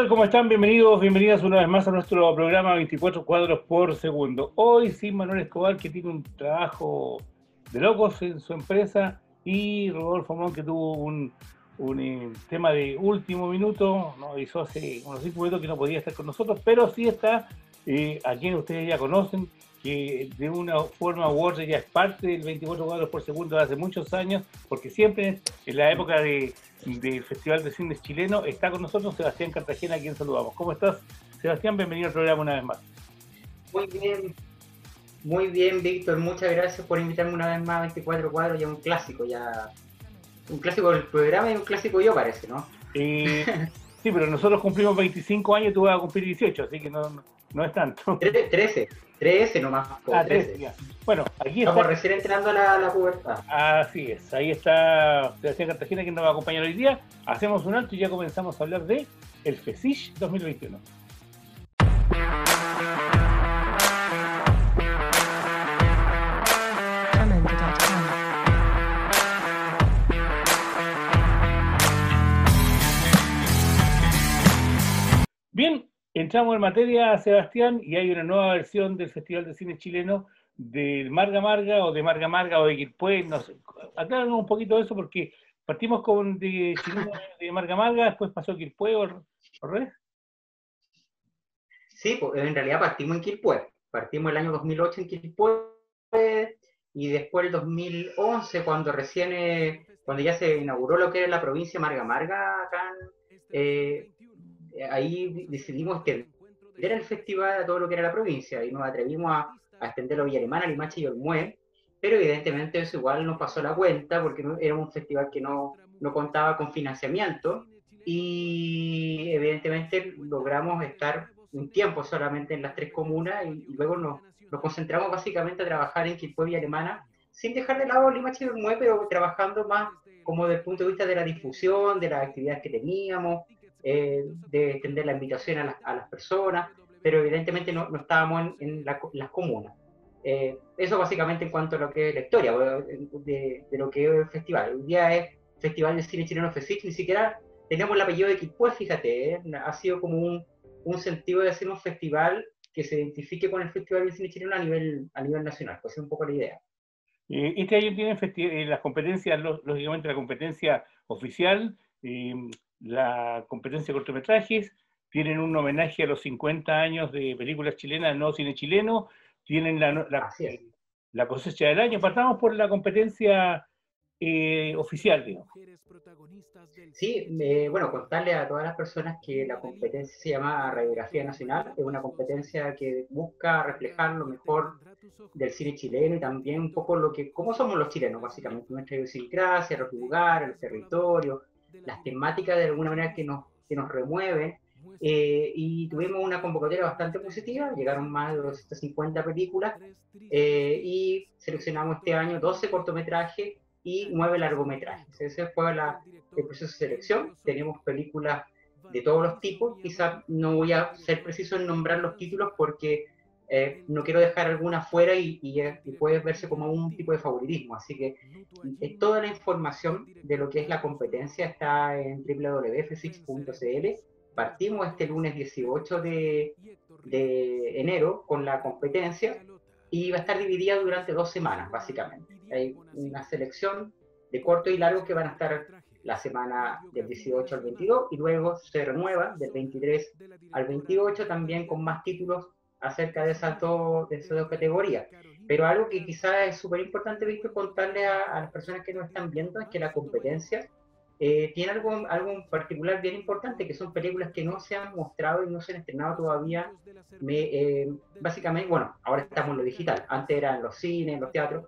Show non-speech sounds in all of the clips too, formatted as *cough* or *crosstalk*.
¿Qué tal? ¿Cómo están? Bienvenidos, bienvenidas una vez más a nuestro programa 24 cuadros por segundo. Hoy sin Manuel Escobar, que tiene un trabajo de locos en su empresa, y Rodolfo Mon, que tuvo un, eh, tema de último minuto, nos avisó hace unos 5 minutos que no podía estar con nosotros, pero sí está eh, a quien ustedes ya conocen, que de una forma u otra ya es parte del 24 cuadros por segundo de hace muchos años, porque siempre en la época de, del Festival de Cines Chileno está con nosotros Sebastián Cartagena, a quien saludamos. ¿Cómo estás, Sebastián? Bienvenido al programa una vez más. Muy bien, muy bien, Víctor. Muchas gracias por invitarme una vez más a 24 cuadros, ya un clásico, ya un clásico del programa y un clásico yo parece, ¿no? *laughs* sí, pero nosotros cumplimos 25 años y tú vas a cumplir 18, así que no, no es tanto. 13, 13 nomás. Ah, 13. Bueno, aquí Estamos recién entrando a la, la, pubertad. Así es, ahí está Sebastián Cartagena que nos va a acompañar hoy día. Hacemos un alto y ya comenzamos a hablar de el FESISH 2021. Bien, Entramos en materia, Sebastián, y hay una nueva versión del Festival de Cine Chileno del Marga Marga o de Marga Marga o de Quilpué. No sé. Acláranos un poquito de eso porque partimos con de, de Marga Marga, después pasó Quilpué o, Sí, pues, en realidad partimos en Quilpué. Partimos el año 2008 en Quilpué y después el 2011 cuando recién, eh, cuando ya se inauguró lo que era la provincia Marga Marga acá eh, ahí decidimos extender el festival a todo lo que era la provincia y nos atrevimos a, a extenderlo a Villa Alemana, Limache y Olmué, pero evidentemente eso igual nos pasó la cuenta porque era un festival que no, no contaba con financiamiento y evidentemente logramos estar un tiempo solamente en las tres comunas y, luego nos, nos, concentramos básicamente a trabajar en Quilpue y Alemana sin dejar de lado Limache y Olmué, pero trabajando más como desde el punto de vista de la difusión, de las actividades que teníamos, eh, de extender la invitación a, a, las personas, pero evidentemente no, no estábamos en, las comunas. Eh, eso básicamente en cuanto a lo que es la historia de, de, lo que es el festival. Hoy día es Festival de Cine Chileno FESIC, ni siquiera tenemos el apellido de Quilpue, fíjate, ¿eh? ha sido como un, un, sentido de hacer un festival que se identifique con el Festival de Cine Chileno a nivel, a nivel nacional, pues es un poco la idea. Este año tienen las competencias, lógicamente la competencia oficial, la competencia de cortometrajes, tienen un homenaje a los 50 años de películas chilenas, no cine chileno, tienen la, la, la cosecha del año. Partamos por la competencia eh, oficial, digamos. Sí, eh, bueno, contarle a todas las personas que la competencia se llama Radiografía Nacional, es una competencia que busca reflejar lo mejor del cine chileno y también un poco lo que, cómo somos los chilenos, básicamente, nuestra idiosincrasia, los lugares, el territorio, las temáticas de alguna manera que nos, que nos remueven. Eh, y tuvimos una convocatoria bastante positiva, llegaron más de 250 películas eh, y seleccionamos este año 12 cortometrajes y 9 largometrajes. Ese fue la, el proceso de selección. Tenemos películas de todos los tipos, quizás no voy a ser preciso en nombrar los títulos porque eh, no quiero dejar alguna fuera y, y, puede verse como un tipo de favoritismo. Así que eh, toda la información de lo que es la competencia está en www.fsix.cl. Partimos este lunes 18 de, de, enero con la competencia y va a estar dividida durante dos semanas, básicamente. Hay una selección de corto y largo que van a estar la semana del 18 al 22 y luego se renueva del 23 al 28 también con más títulos acerca de esas dos, de esas dos categorías. Pero algo que quizás es súper importante, Víctor, contarle a, las personas que nos están viendo es que la competencia eh, tiene algo, algo en particular bien importante, que son películas que no se han mostrado y no se han estrenado todavía. Me, eh, básicamente, bueno, ahora estamos en lo digital, antes eran los cines, en los teatros.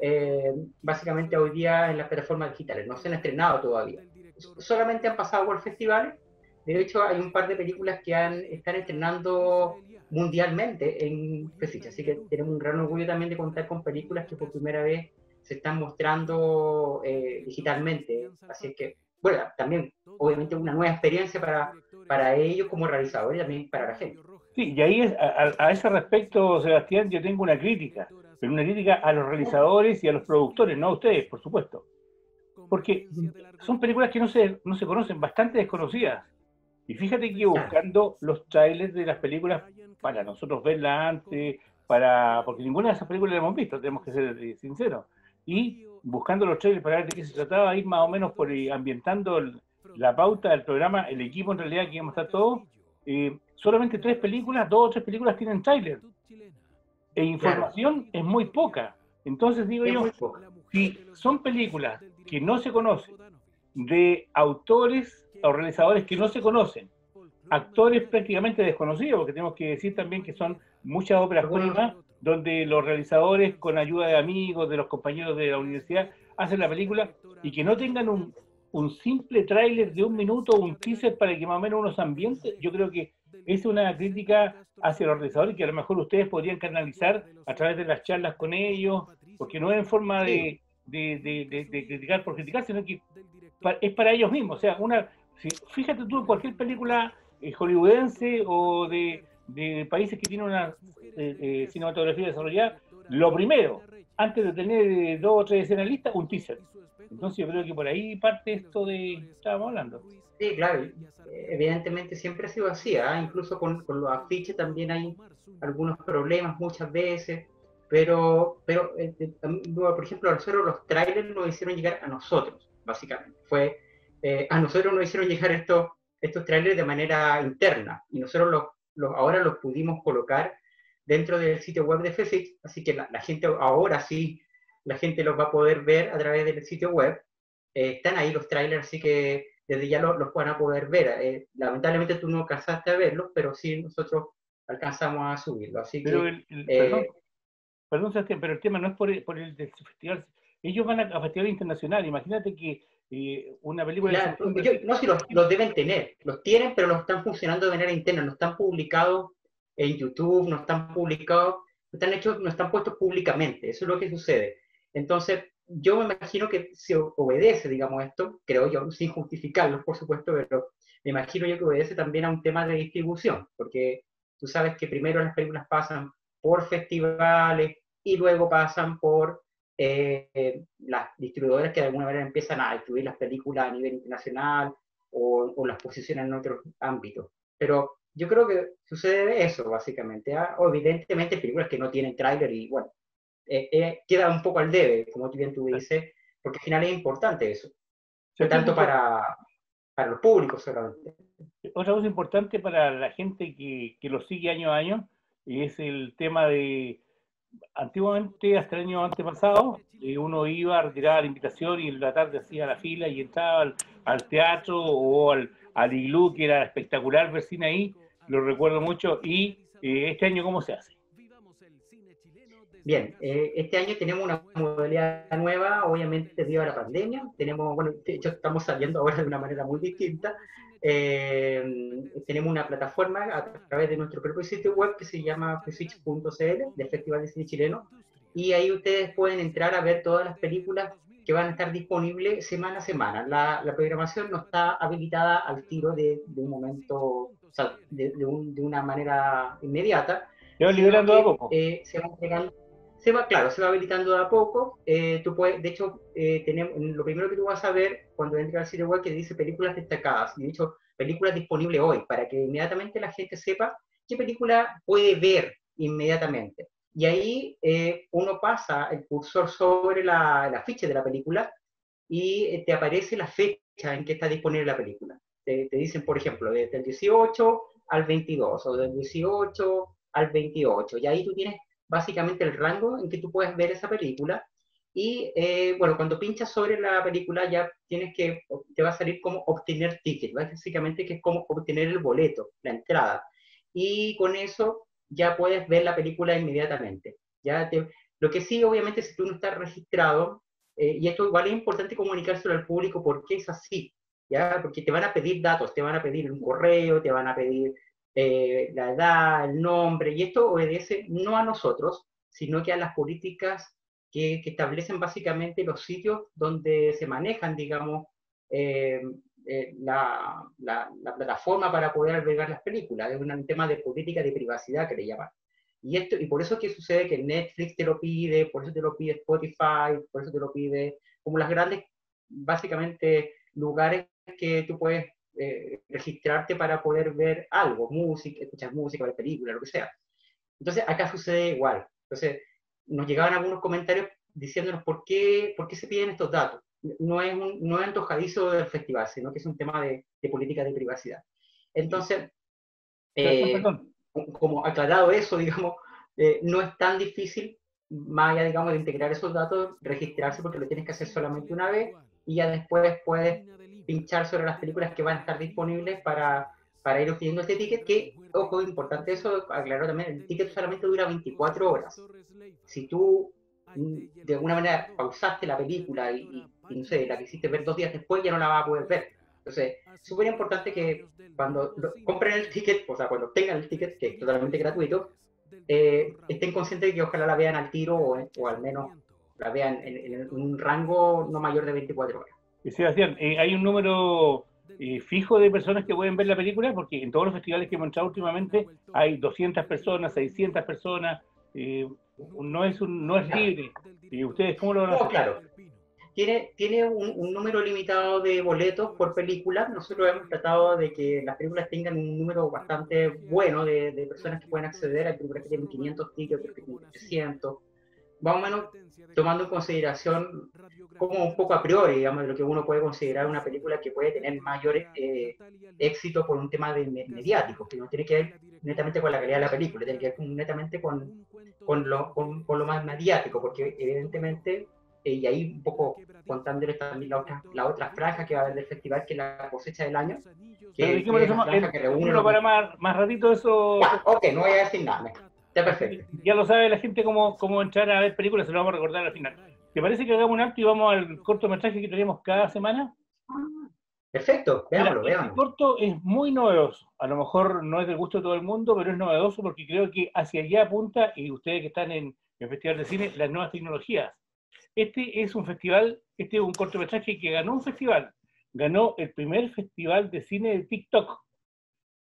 Eh, básicamente hoy día en las plataformas digitales, no se han estrenado todavía. Solamente han pasado por festivales. De hecho, hay un par de películas que han, están estrenando mundialmente en Presidio. Así que tenemos un gran orgullo también de contar con películas que por primera vez se están mostrando eh, digitalmente. Así que, bueno, también obviamente una nueva experiencia para, para ellos como realizadores y también para la gente. Sí, y ahí a, a, ese respecto, Sebastián, yo tengo una crítica, pero una crítica a los realizadores y a los productores, no a ustedes, por supuesto. Porque son películas que no se, no se conocen, bastante desconocidas Y fíjate que buscando los trailers de las películas para nosotros verla antes, para porque ninguna de esas películas la hemos visto, tenemos que ser sinceros. Y buscando los trailers para ver de qué se trataba, ir más o menos por eh, ambientando la pauta del programa, el equipo en realidad que íbamos a estar todos, eh, solamente tres películas, dos o tres películas tienen trailer. E información es muy poca. Entonces digo yo, si son películas que no se conocen, de autores o realizadores que no se conocen, actores prácticamente desconocidos, porque tenemos que decir también que son muchas óperas primas donde los realizadores, con ayuda de amigos, de los compañeros de la universidad, hacen la película y que no tengan un, un simple tráiler de un minuto o un teaser para que más o menos unos ambientes, yo creo que es una crítica hacia los realizadores que a lo mejor ustedes podrían canalizar a través de las charlas con ellos, porque no es en forma de, de, criticar por criticar, sino que es para ellos mismos. O sea, una, fíjate tú cualquier película eh, hollywoodense o de, países que tienen una eh, eh, cinematografía desarrollada, lo primero, antes de tener dos o tres escenas listas, un teaser. Entonces yo creo que por ahí parte esto de estábamos hablando. Sí, claro, evidentemente siempre ha sido así, ¿ah? incluso con, los afiches también hay algunos problemas muchas veces, pero, pero por ejemplo, nosotros los trailers nos hicieron llegar a nosotros, básicamente. Fue, a nosotros nos hicieron llegar estos estos trailers de manera interna y nosotros los, los, ahora los pudimos colocar dentro del sitio web de FESIX, así que la, gente ahora sí, la gente los va a poder ver a través del sitio web. Eh, están ahí los trailers, así que desde ya los, los van a poder ver. Eh, lamentablemente tú no alcanzaste a verlos, pero sí nosotros alcanzamos a subirlos. Así pero que, el, perdón, eh, perdón Sebastián, pero el tema no es por el, por el festival. Ellos van a, a festival internacional. Imagínate que una película... no, si los, deben tener, los tienen, pero los están funcionando de manera interna, no están publicados en YouTube, no están publicados, no están hechos, no están puestos públicamente, eso es lo que sucede. Entonces, yo me imagino que se obedece, digamos, esto, creo yo, sin justificarlo, por supuesto, pero me imagino yo que obedece también a un tema de distribución, porque tú sabes que primero las películas pasan por festivales y luego pasan por eh, las distribuidoras que de alguna manera empiezan a distribuir las películas a nivel internacional o, las posicionan en otros ámbitos. Pero yo creo que sucede eso, básicamente. ¿ah? O evidentemente películas que no tienen tráiler y, bueno, eh, eh, queda un poco al debe, como tú bien tú dices, porque al final es importante eso. Tanto para, para los públicos solamente. Otra cosa importante para la gente que, que lo sigue año a año es el tema de antiguamente, hasta el año antepasado, eh, uno iba a retirar la invitación y en la tarde hacía la fila y entraba al, teatro o al, al, iglú, que era espectacular ver cine ahí, lo recuerdo mucho. ¿Y eh, este año cómo se hace? Bien, eh, este año tenemos una modalidad nueva, obviamente debido a la pandemia. Tenemos, bueno, de hecho estamos saliendo ahora de una manera muy distinta. Eh, tenemos una plataforma a través de nuestro propio sitio web que se llama fesich.cl, del Festival de Cine Chileno, y ahí ustedes pueden entrar a ver todas las películas que van a estar disponibles semana a semana. La, la programación no está habilitada al tiro de, de un momento, o sea, de, de, un, de, una manera inmediata. Se va liberando a poco. Eh, se va entregando se va, claro, se va habilitando de a poco. Eh, tú puedes, de hecho, eh, tenemos, lo primero que tú vas a ver cuando entres al sitio web que dice películas destacadas, y de hecho, películas disponibles hoy, para que inmediatamente la gente sepa qué película puede ver inmediatamente. Y ahí eh, uno pasa el cursor sobre la, la, ficha de la película y te aparece la fecha en que está disponible la película. Te, te dicen, por ejemplo, desde el 18 al 22 o del 18 al 28. Y ahí tú tienes básicamente el rango en que tú puedes ver esa película. Y eh, bueno, cuando pinchas sobre la película ya tienes que, te va a salir como obtener ticket, básicamente que es como obtener el boleto, la entrada. Y con eso ya puedes ver la película inmediatamente. Ya lo que sí, obviamente, si tú no estás registrado, eh, y esto igual es importante comunicárselo al público porque es así, ¿ya? Porque te van a pedir datos, te van a pedir un correo, te van a pedir eh, la edad, el nombre, y esto obedece no a nosotros, sino que a las políticas que, establecen básicamente los sitios donde se manejan, digamos, eh, eh, la, la, plataforma para poder albergar las películas. Es un tema de política de privacidad que le llaman. Y, esto, y por eso es que sucede que Netflix te lo pide, por eso te lo pide Spotify, por eso te lo pide, como las grandes, básicamente, lugares que tú puedes eh, registrarte para poder ver algo, música, escuchar música, ver películas, lo que sea. Entonces, acá sucede igual. Entonces, nos llegaban algunos comentarios diciéndonos por qué, por qué se piden estos datos. No es un no es antojadizo del festival, sino que es un tema de, de política de privacidad. Entonces, eh, como aclarado eso, *laughs* digamos, eh, no es tan difícil, más allá, digamos, de integrar esos datos, registrarse porque lo tienes que hacer solamente una vez y ya después puedes pinchar sobre las películas que van a estar disponibles para, para ir obteniendo este ticket, que, ojo, importante eso, aclaro también, el ticket solamente dura 24 horas. Si tú mm, de alguna manera pausaste la película y, no sé, la quisiste ver dos días después, ya no la vas a poder ver. Entonces, súper importante que cuando compren el ticket, o sea, cuando tengan el ticket, que es totalmente gratuito, eh, estén conscientes de que ojalá la vean al tiro o, al menos la vean en, un rango no mayor de 24 horas. Y Sebastián, eh, ¿hay un número eh, fijo de personas que pueden ver la película? Porque en todos los festivales que hemos entrado últimamente hay 200 personas, 600 personas, no, es un, no es libre. ¿Y ustedes cómo lo van a hacer? claro. Tiene, tiene un, número limitado de boletos por película. Nosotros hemos tratado de que las películas tengan un número bastante bueno de, de personas que pueden acceder. Hay películas que tienen 500 tickets, otras que tienen 300 más o menos tomando en consideración como un poco a priori, digamos, de lo que uno puede considerar una película que puede tener mayor eh, éxito por un tema de mediático, que no tiene que ver netamente con la calidad de la película, tiene que ver netamente con, con, lo, con, lo más mediático, porque evidentemente, eh, y ahí un poco contándole también la otra, la otra franja que va a haber del festival, que es la cosecha del año, que, es la franja que reúne... para más, más ratito eso... ok, no voy a decir nada. Ya perfecto. Ya lo sabe la gente cómo, cómo entrar a ver películas, se lo vamos a recordar al final. ¿Te parece que hagamos un acto y vamos al cortometraje que tenemos cada semana? Perfecto, veámoslo, veámoslo. El corto es muy novedoso. A lo mejor no es del gusto de todo el mundo, pero es novedoso porque creo que hacia allá apunta, y ustedes que están en el Festival de Cine, las nuevas tecnologías. Este es un festival, este es un cortometraje que ganó un festival. Ganó el primer festival de cine de TikTok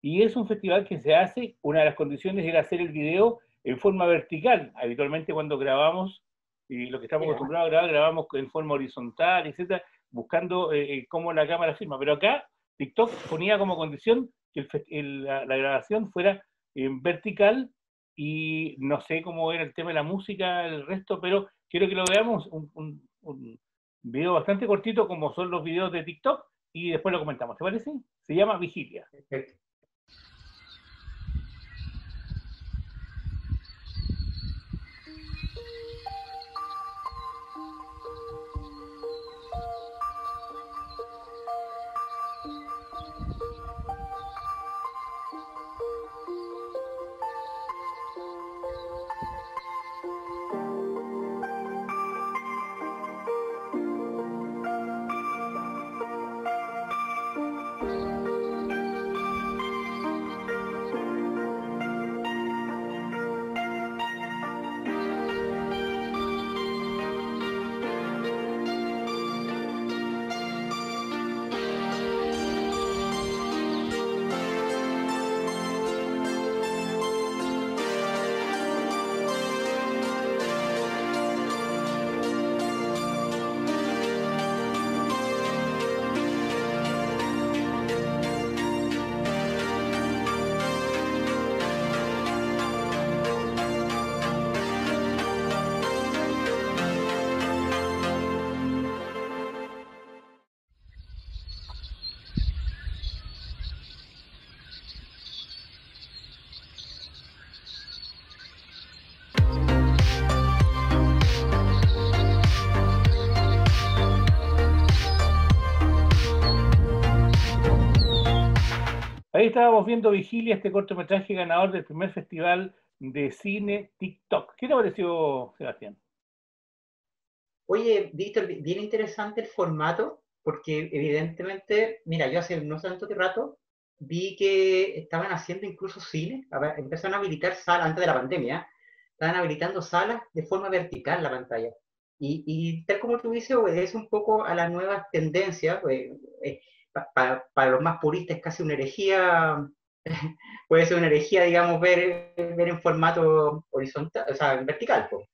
y es un festival que se hace, una de las condiciones era hacer el video en forma vertical. Habitualmente cuando grabamos, y lo que estamos acostumbrados a grabar, grabamos en forma horizontal, etcétera, buscando eh, eh, cómo la cámara filma. Pero acá TikTok ponía como condición que la, grabación fuera en vertical y no sé cómo era el tema de la música, el resto, pero quiero que lo veamos, un, un video bastante cortito como son los videos de TikTok y después lo comentamos, ¿te parece? Se llama Vigilia. Ahí estábamos viendo Vigilia, este cortometraje ganador del primer festival de cine TikTok. ¿Qué te pareció, Sebastián? Oye, Víctor, bien interesante el formato, porque evidentemente, mira, yo hace no tanto rato vi que estaban haciendo incluso cine, empezaron a habilitar salas antes de la pandemia, estaban habilitando salas de forma vertical la pantalla. Y, tal como tú dices, obedece un poco a las nuevas tendencias. Eh, eh, para, los más puristas es casi una herejía, *laughs* puede ser una herejía, digamos, ver, ver en formato horizontal, o sea, en vertical, pues,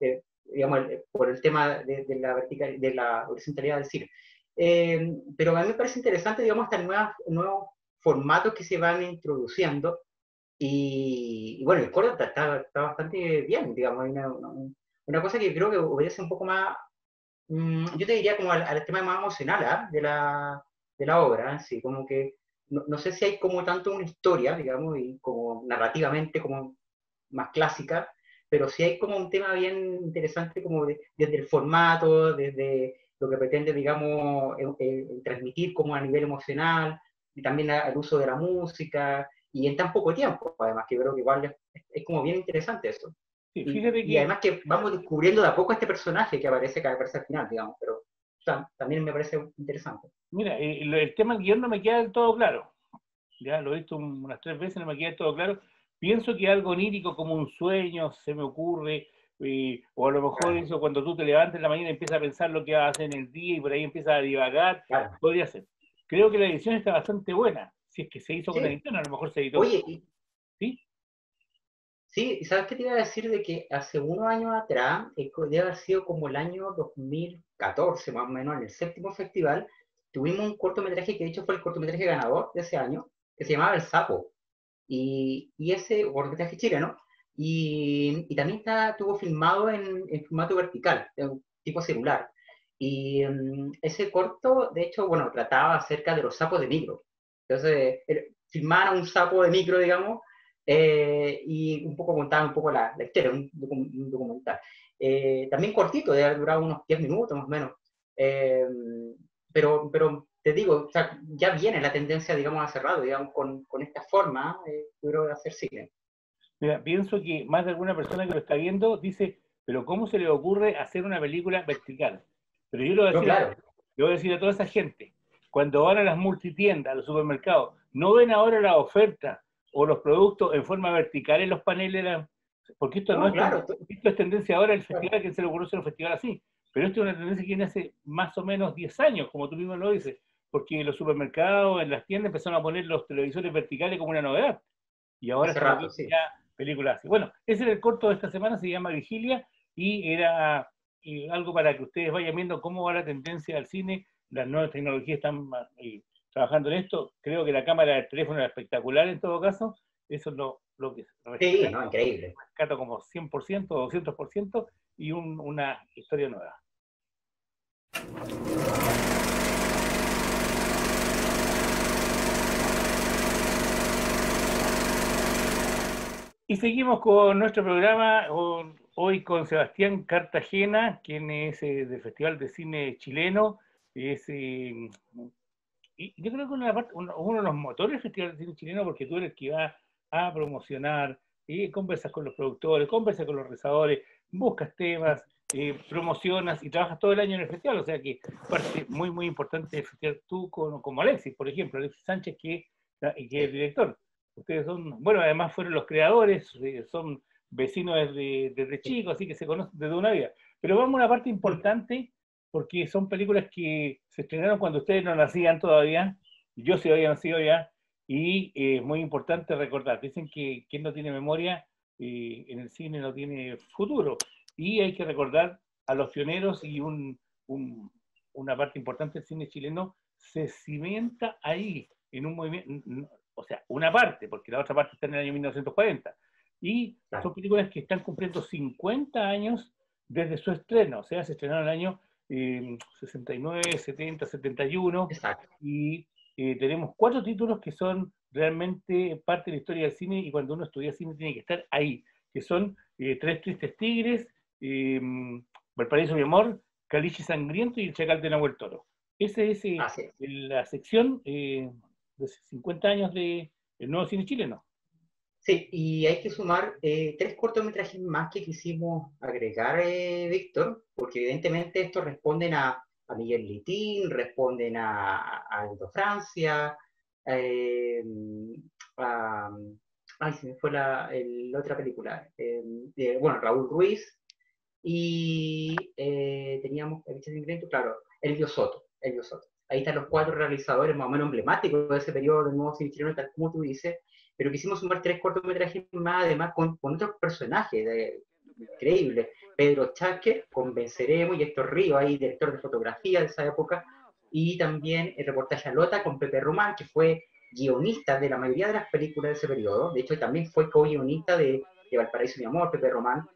eh, digamos, por el tema de, la vertical, de la horizontalidad del cine. Eh, pero a mí me parece interesante, digamos, estos nuevos formatos que se van introduciendo. Y, bueno, el corto está, está, bastante bien, digamos, hay una, una, cosa que creo que obedece un poco más, mm, yo te diría como al, tema más emocional ¿ah? de, la, de la obra, así como que no, no, sé si hay como tanto una historia, digamos, y como narrativamente como más clásica, pero sí hay como un tema bien interesante como desde el formato, desde lo que pretende, digamos, transmitir como a nivel emocional, y también el uso de la música, y en tan poco tiempo, además, que creo que igual es, como bien interesante eso. y, además que vamos descubriendo de a poco este personaje que aparece, que aparece al final, digamos, pero también me parece interesante. Mira, el, tema del guion no me queda del todo claro. Ya lo he visto unas tres veces, no me queda del todo claro. Pienso que algo onírico como un sueño se me ocurre, eh, o a lo mejor eso cuando tú te levantas en la mañana y empiezas a pensar lo que vas a hacer en el día y por ahí empiezas a divagar, podría ser. Creo que la edición está bastante buena. Si es que se hizo con la edición, a lo mejor se editó. Oye, ¿sí? Sí, ¿sabes qué te iba a decir? De que hace unos años atrás, eh, debe haber sido como el año 2014, más o menos, en el séptimo festival, tuvimos un cortometraje que de hecho fue el cortometraje ganador de ese año, que se llamaba El Sapo. Y, y ese cortometraje chileno, y, y, también está, estuvo filmado en, en formato vertical, tipo celular. Y mm, ese corto, de hecho, bueno, trataba acerca de los sapos de micro. Entonces, filmaron un sapo de micro, digamos, eh, y un poco contaban un poco la, la historia, un, documental. Eh, también cortito, haber durado unos 10 minutos más o menos. Eh, pero, pero te digo, ya viene la tendencia, digamos, a cerrado, digamos, con, con esta forma, de hacer cine. Mira, pienso que más de alguna persona que lo está viendo dice, pero ¿cómo se le ocurre hacer una película vertical? Pero yo lo voy a decir, a toda esa gente, cuando van a las multitiendas, a los supermercados, no ven ahora la oferta o los productos en forma vertical en los paneles, porque esto no, es, esto es tendencia ahora el festival, que se le ocurrió hacer un festival así, pero esto es una tendencia que viene hace más o menos 10 años, como tú mismo lo dices, porque en los supermercados, en las tiendas empezaron a poner los televisores verticales como una novedad. Y ahora se ya películas así. Bueno, ese era el corto de esta semana, se llama Vigilia, y era algo para que ustedes vayan viendo cómo va la tendencia del cine, las nuevas tecnologías están trabajando en esto, creo que la cámara del teléfono era espectacular en todo caso, eso es lo, lo que sí, no, increíble. Rescato como 100% o 200% y una historia nueva. Y seguimos con nuestro programa, hoy con Sebastián Cartagena, quien es eh, del Festival de Cine Chileno. Es, eh, y yo creo que uno, de los motores del Festival de Cine Chileno, porque tú eres el que va a promocionar, y conversas con los productores, conversas con los rezadores, buscas temas, eh, promocionas y trabajas todo el año en el festival. O sea que parte muy, muy importante del festival, tú como, como Alexis, por ejemplo, Alexis Sánchez, que, que es el director. Ustedes son, bueno, además fueron los creadores, eh, son vecinos desde, desde chicos, así que se conocen desde una vida. Pero vamos a una parte importante, porque son películas que se estrenaron cuando ustedes no nacían todavía, yo sí había nacido ya, y es muy importante recordar, dicen que quien no tiene memoria eh, en el cine no tiene futuro, y hay que recordar a los pioneros y un, una parte importante del cine chileno se cimenta ahí, en un movimiento, o sea, una parte, porque la otra parte está en el año 1940. Y son películas que están cumpliendo 50 años desde su estreno, o sea, se estrenaron en el año 69, 70, 71. Y eh, tenemos cuatro títulos que son realmente parte de la historia del cine y cuando uno estudia cine tiene que estar ahí, que son eh, Tres Tristes Tigres, eh, Valparaíso mi amor, Caliche Sangriento y El Chacal de Nahuel Toro. Esa es la sección de 50 años de el nuevo cine chileno. Sí, y hay que sumar eh, tres cortometrajes más que quisimos agregar, eh, Víctor, porque evidentemente estos responden a, a Miguel Litín, responden a, Aldo Francia, eh, a, ay, se me fue la, otra película, bueno, Raúl Ruiz, y teníamos, claro, Elvio Soto, Elvio Soto. Ahí están los cuatro realizadores más o menos emblemáticos de ese periodo del nuevo cine tal como tú dices, pero quisimos sumar tres cortometrajes más, además con, otros personajes de, increíbles. Pedro Cháquez, con Venceremos, y Héctor Río, ahí director de fotografía de esa época, y también el reportaje a Lota con Pepe Román, que fue guionista de la mayoría de las películas de ese periodo, de hecho también fue co-guionista de, de Valparaíso Mi Amor, Pepe Román,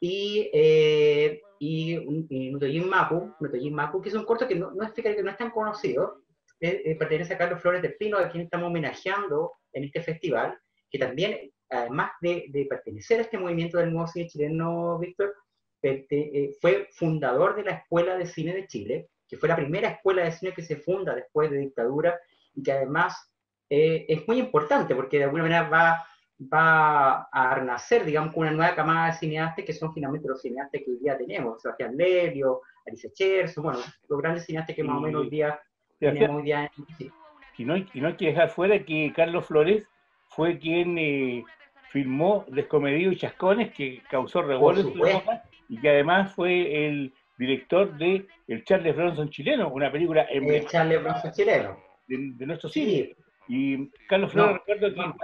y, eh, y, y Mapu, Mapu, que es un corto que no, no, es, que no es tan conocido, eh, pertenece a Carlos Flores del Pino, a quien estamos homenajeando en este festival, que también, además de, de pertenecer a este movimiento del nuevo cine chileno, Víctor, eh, fue fundador de la Escuela de Cine de Chile, que fue la primera escuela de cine que se funda después de dictadura y que además eh, es muy importante porque de alguna manera va, va a renacer, digamos, con una nueva camada de cineastas que son finalmente los cineastas que hoy día tenemos, Sebastián Lelio, Alicia Cherso, bueno, los grandes cineastas que más o menos hoy día tenemos hoy día en y no, hay, y no hay que dejar fuera que Carlos Flores fue quien eh, filmó Descomedido y Chascones, que causó revuelo en su época, y que además fue el director de El Charles Bronson chileno, una película El Charles Bronson chileno. De, nuestro cine. Y Carlos Flores, recuerdo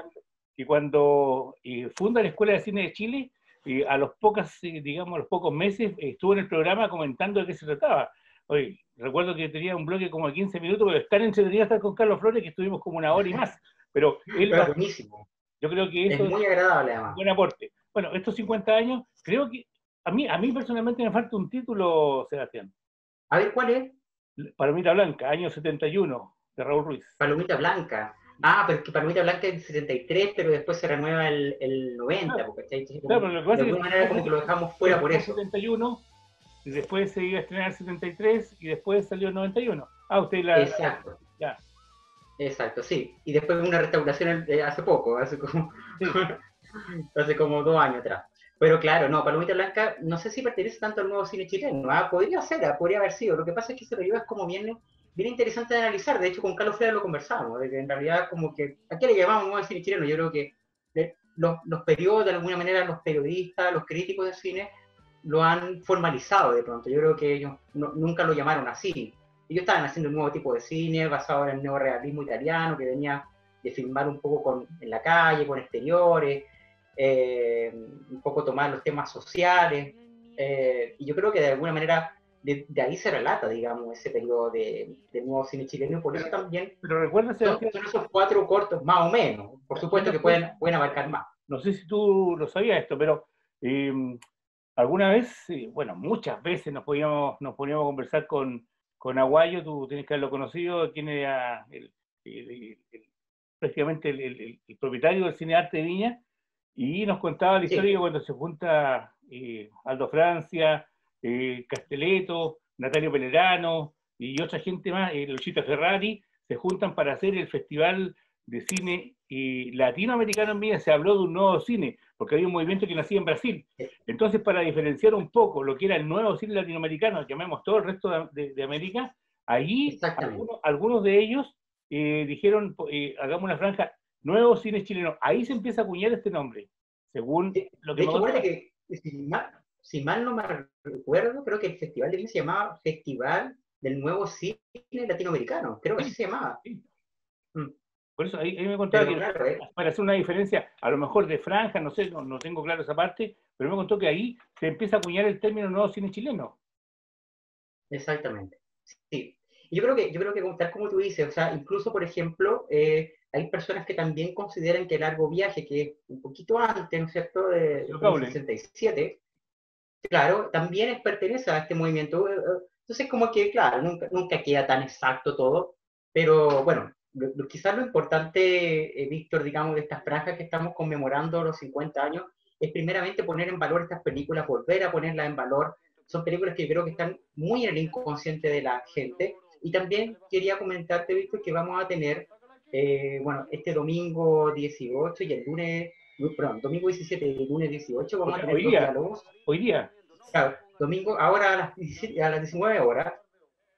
que, cuando eh, funda la Escuela de Cine de Chile, eh, a los pocos, digamos, a los pocos meses estuvo en el programa comentando de qué se trataba. Oye, recuerdo que tenía un bloque como de 15 minutos, pero estar entretenido estar con Carlos Flores, que estuvimos como una hora y más. Pero *laughs* él buenísimo. Yo creo que eso es muy agradable, además. buen aporte. Bueno, estos 50 años, creo que a mí, a mí personalmente me falta un título, Sebastián. A ver, ¿cuál es? Palomita Blanca, año 71, de Raúl Ruiz. Palomita Blanca. Ah, pero es que Palomita Blanca es el 73, pero después se renueva el, el 90, claro. porque claro, pero lo que pasa de alguna es que, manera como que lo dejamos fuera por eso. 71, y después se iba a estrenar el 73 y después salió el 91. Ah, usted la... Exacto. Ya. Exacto, sí. Y después una restauración eh, hace poco, hace como, *laughs* hace como dos años atrás. Pero claro, no, Palomita Blanca, no sé si pertenece tanto al nuevo cine chileno. ¿ah? Podría ser, ¿ah? podría haber sido. Lo que pasa es que ese periodo es como bien, bien interesante de analizar. De hecho, con Carlos Freire lo conversamos, de que en realidad como que, ¿a qué le llamamos nuevo cine chileno? Yo creo que los, los periodos, de alguna manera, los periodistas, los críticos de cine, lo han formalizado de pronto. Yo creo que ellos nunca lo llamaron así. Ellos estaban haciendo un nuevo tipo de cine basado en el neorealismo italiano, que venía de filmar un poco con, en la calle, con exteriores, eh, un poco tomar los temas sociales. Eh, y yo creo que de alguna manera de, ahí se relata, digamos, ese periodo de, nuevo cine chileno, y por eso también pero recuerda son, son, esos cuatro cortos, más o menos. Por supuesto que pueden, pueden abarcar más. No sé si tú lo sabías esto, pero eh, alguna vez, bueno, muchas veces nos podíamos, nos poníamos a conversar con, con Aguayo, tú tienes que haberlo conocido, tiene el, el, prácticamente el, propietario del Cine Arte de Viña, y nos contaba la historia cuando se junta eh, Aldo Francia, eh, Casteleto, Natalio Pelerano y otra gente más, eh, Luchita Ferrari, se juntan para hacer el Festival de Cine eh, Latinoamericano en Viña, se habló de un nuevo cine, porque había un movimiento que nacía en Brasil. Entonces, para diferenciar un poco lo que era el nuevo cine latinoamericano, llamemos todo el resto de, América, allí algunos, de ellos eh, dijeron, eh, hagamos una franja, nuevo cine chileno. Ahí se empieza a acuñar este nombre, según lo que... De hecho, que si mal, no me recuerdo, creo que el festival de se llamaba Festival del Nuevo Cine Latinoamericano, creo que así se llamaba. Mm. Por eso ahí, me contaba que eh. para hacer una diferencia, a lo mejor de franja, no sé, no, tengo claro esa parte, pero me contó que ahí se empieza a acuñar el término nuevo cine chileno. Exactamente. Sí. Yo creo que, yo creo que tal como tú dices, o sea, incluso, por ejemplo, eh, hay personas que también consideran que Largo Viaje, que es un poquito antes, ¿no es cierto?, de, de 67, claro, también pertenece a este movimiento. Entonces, como que, claro, nunca, nunca queda tan exacto todo, pero bueno, quizás lo importante, eh, Víctor, digamos, de estas franjas que estamos conmemorando los 50 años, es primeramente poner en valor estas películas, volver a ponerlas en valor. Son películas que creo que están muy en el inconsciente de la gente. Y también quería comentarte, Víctor, que vamos a tener, eh, bueno, este domingo 18 y el lunes, perdón, domingo 17 y el lunes 18 vamos a tener hoy día, diálogos. Hoy día. Claro, domingo, ahora a las, a las 19 horas,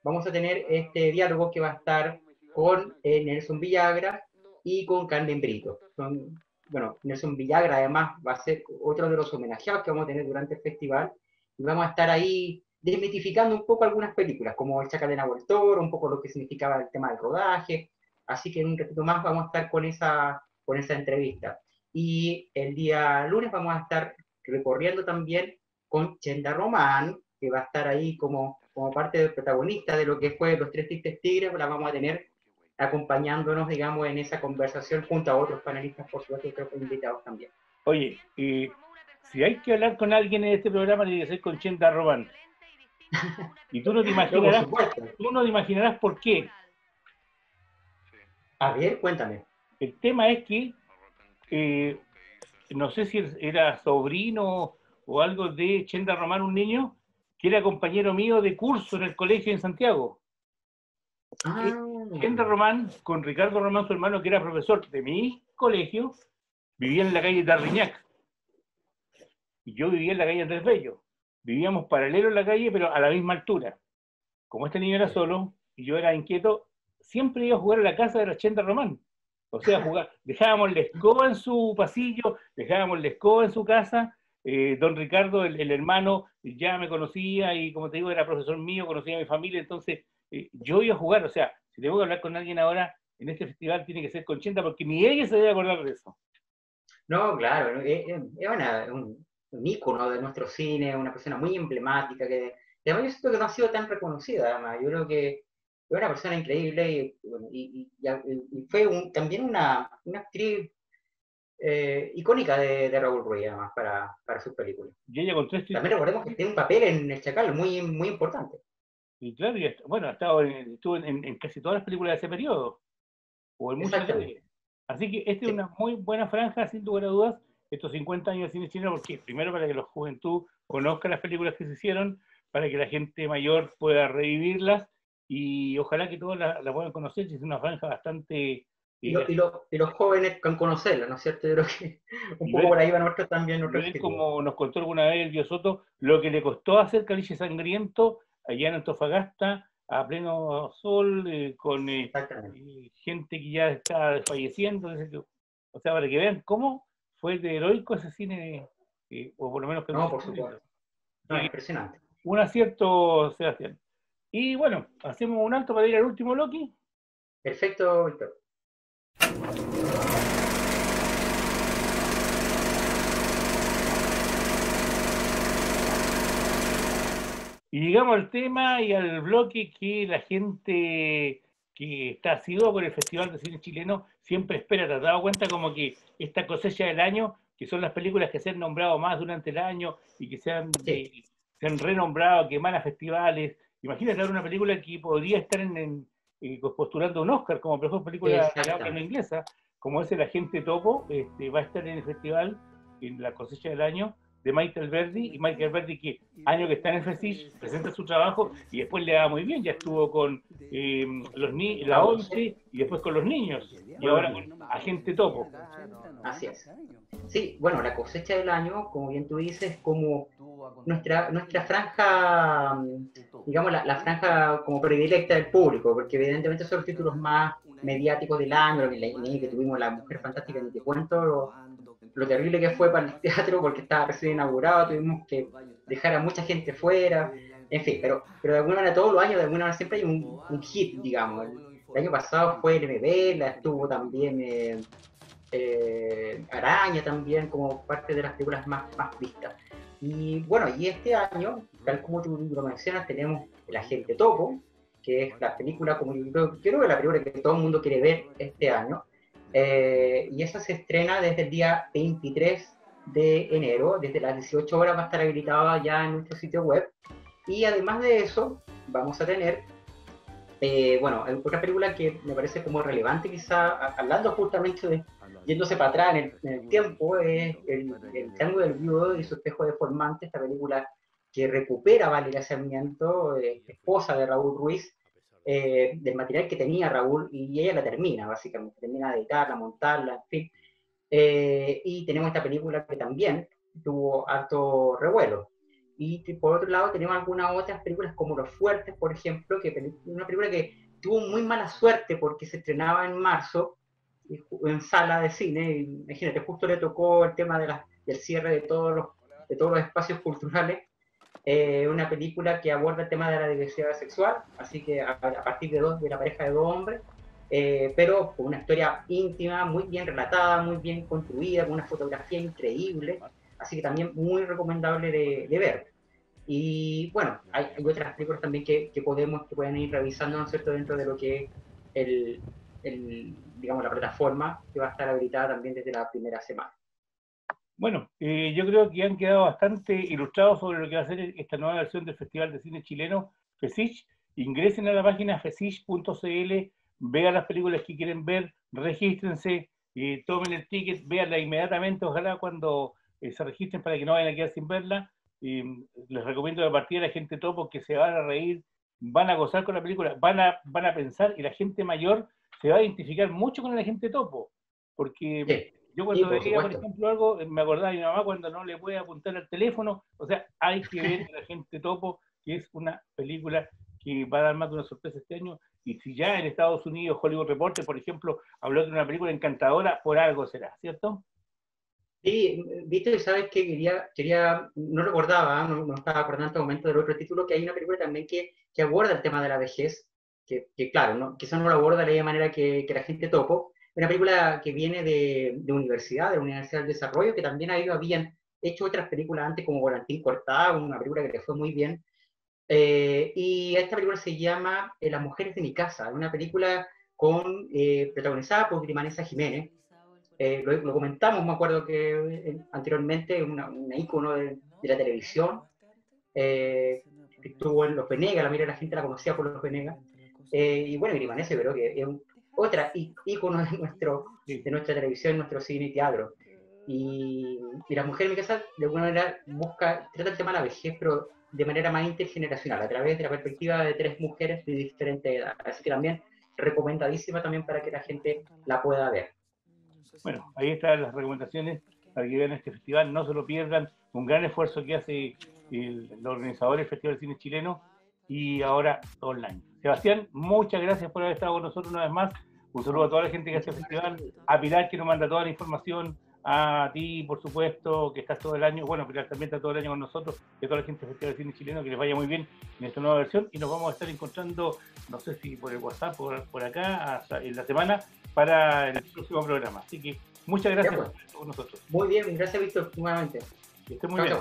vamos a tener este diálogo que va a estar con eh, Nelson Villagra y con Carmen Brito. Son, bueno, Nelson Villagra además va a ser otro de los homenajeados que vamos a tener durante el festival y vamos a estar ahí desmitificando un poco algunas películas, como El Chacal de Toro, un poco lo que significaba el tema del rodaje, así que en un ratito más vamos a estar con esa, con esa entrevista. Y el día lunes vamos a estar recorriendo también con Chenda Román, que va a estar ahí como como parte del protagonista de lo que fue Los Tres Tristes Tigres, la vamos a tener acompañándonos, digamos, en esa conversación junto a otros panelistas, por supuesto, que invitados también. Oye, y si hay que hablar con alguien en este programa, tiene que ser con Chenda Román. Y tú no te *laughs* imaginarás, tú no te imaginarás por qué. A ver, cuéntame. El tema es que eh, no sé si era sobrino o algo de Chenda Román, un niño que era compañero mío de curso en el colegio en Santiago. Ah. Chenda Román, con Ricardo Román, su hermano, que era profesor de mi colegio, vivía en la calle Darriñac. Y yo vivía en la calle Andrés Bello. Vivíamos paralelo en la calle, pero a la misma altura. Como este niño era solo y yo era inquieto, siempre iba a jugar a la casa de la Chenda Román. O sea, *laughs* jugar, dejábamos la escoba en su pasillo, dejábamos la escoba en su casa. Eh, don Ricardo, el, hermano, ya me conocía y como te digo, era profesor mío, conocía a mi familia, entonces eh, yo iba a jugar. O sea, si tengo que hablar con alguien ahora en este festival, tiene que ser con Chenda, porque ni ella se debe acordar de eso. No, claro, es, un, un, ícono de nuestro cine, una persona muy emblemática, que además yo siento que no ha sido tan reconocida, además. Yo creo que fue una persona increíble y, fue también una, actriz eh, icónica de, Raúl Ruiz, además, para, para sus películas. Y ella También recordemos que tiene un papel en El Chacal muy, muy importante. Y claro, bueno, ha estado en, estuvo en, casi todas las películas de ese periodo, o en muchas de Así que esta es una muy buena franja, sin lugar a dudas, estos 50 años de cine chileno, porque primero para que la juventud conozca las películas que se hicieron, para que la gente mayor pueda revivirlas y ojalá que todos la, puedan conocer, es una franja bastante... Y, y, los jóvenes con conocerla, ¿no es cierto? Yo creo que *laughs* un poco por ahí van a también. como nos contó alguna vez el Soto, lo que le costó hacer Caliche Sangriento allá en Antofagasta, a pleno sol, eh, con eh, eh, gente que ya está falleciendo. O sea, para que vean cómo fue de heroico ese cine, o por lo menos que no. por supuesto. No, impresionante. Un acierto, Sebastián. Y bueno, hacemos un alto para ir al último Loki. Perfecto, Víctor. Y llegamos al tema y al bloque que la gente que está asiduo con el Festival de Cine Chileno siempre espera. ¿Te has dado cuenta como que esta cosecha del año, que son las películas que se han nombrado más durante el año y que se han, eh, se han renombrado, que van a festivales, Imagínate ver una película que podría estar en, eh, postulando un Oscar como mejor película de inglesa, como es El Agente Topo, este, va a estar en el festival en la cosecha del año de Michael Verdi, y Michael Verdi que año que está en el FESIS presenta su trabajo y después le da muy bien, ya estuvo con eh, los ni la ONCE y después con los niños y ahora con Agente Topo. Así es. Sí, bueno, la cosecha del año, como bien tú dices, como nuestra, nuestra franja, digamos, la, franja como predilecta del público, porque evidentemente son los títulos más mediáticos del año, que tuvimos La Mujer Fantástica, ni te cuento lo, terrible que fue para el teatro, porque estaba recién inaugurado, tuvimos que dejar a mucha gente fuera, en fin, pero, pero de alguna manera todos los años, de alguna manera siempre hay un, hit, digamos. El, año pasado fue el la estuvo también... Eh, eh, Araña también como parte de las películas más, más vistas. Y bueno, y este año, tal como tú lo mencionas, tenemos El Agente Topo, que es la película, como yo creo, creo que la película que todo el mundo quiere ver este año. Eh, y esa se estrena desde el día 23 de enero, desde las 18 horas va a estar habilitada ya en nuestro sitio web. Y además de eso, vamos a tener eh, bueno, otra película que me parece como relevante quizá, hablando justamente de, yéndose para atrás en el, tiempo, es el, el Tango del Viudo y su espejo deformante, esta película que recupera Valeria Sarmiento, eh, esposa de Raúl Ruiz, eh, del material que tenía Raúl, y ella la termina, básicamente, termina de editarla, montarla, en fin. y tenemos esta película que también tuvo harto revuelo. Y por otro lado tenemos algunas otras películas como Los Fuertes, por ejemplo, que una película que tuvo muy mala suerte porque se estrenaba en marzo en sala de cine. imagínate, justo le tocó el tema de la, del cierre de todos los, de todos los espacios culturales. Eh, una película que aborda el tema de la diversidad sexual, así que a, partir de, dos, de la pareja de dos hombres, eh, pero con una historia íntima, muy bien relatada, muy bien construida, con una fotografía increíble así que también muy recomendable de, ver. Y bueno, hay, otras películas también que, podemos, que pueden ir revisando, ¿no es cierto?, dentro de lo que es el, digamos, la plataforma que va a estar habilitada también desde la primera semana. Bueno, eh, yo creo que han quedado bastante ilustrados sobre lo que va a ser esta nueva versión del Festival de Cine Chileno, FESICH. Ingresen a la página fesich.cl, vean las películas que quieren ver, regístrense, eh, tomen el ticket, véanla inmediatamente, ojalá cuando eh, se registren para que no vayan a quedar sin verla. les recomiendo de partida a la gente topo que se van a reír, van a gozar con la película, van a, van a pensar y la gente mayor se va a identificar mucho con la gente topo, porque yo cuando veía, por ejemplo, algo, me acordaba de mi mamá cuando no le puede apuntar al teléfono. O sea, hay que ver a la gente topo, que es una película que va a dar más de una sorpresa este año. Y si ya en Estados Unidos Hollywood Reporter, por ejemplo, habló de una película encantadora, por algo será, ¿cierto? Sí, viste, sabes que quería, quería, no recordaba, no, estaba acordando en este momento del otro título, que hay una película también que, que aborda el tema de la vejez, que, que claro, ¿no? quizás no lo aborda de la manera que, que la gente topo, una película que viene de, de, universidad, de la Universidad del Desarrollo, que también ellos habían hecho otras películas antes, como Volantín Cortado, una película que les fue muy bien. Eh, y esta película se llama eh, Las Mujeres de mi Casa, una película con, eh, protagonizada por Grimanesa Jiménez. Lo, comentamos, me acuerdo que anteriormente, una, una ícono de, la televisión, que estuvo en Los Venegas, la de la gente la conocía por Los Venegas. y bueno, Grimanesa, creo que es un otra ícono de, nuestro, de nuestra televisión, nuestro cine y teatro. Y, la mujer en mi casa, de alguna manera, busca, trata el tema de la vejez, pero de manera más intergeneracional, a través de la perspectiva de tres mujeres de diferente edad. Así que también recomendadísima también para que la gente la pueda ver. Bueno, ahí están las recomendaciones para que vean este festival, no se lo pierdan, un gran esfuerzo que hace el, el organizador del Festival de Cine Chileno y ahora online. Sebastián, muchas gracias por haber estado con nosotros una vez más. Un saludo a toda la gente que hace el festival, a Pilar que nos manda toda la información, a ti, por supuesto, que estás todo el año, bueno, Pilar también está todo el año con nosotros, y a toda la gente del Festival de Cine Chileno, que les vaya muy bien en esta nueva versión, y nos vamos a estar encontrando, no sé si por el WhatsApp, por, por acá, en la semana, para el próximo programa. Así que muchas gracias por estar con nosotros. Muy bien, gracias Víctor, nuevamente. Que esté muy bien.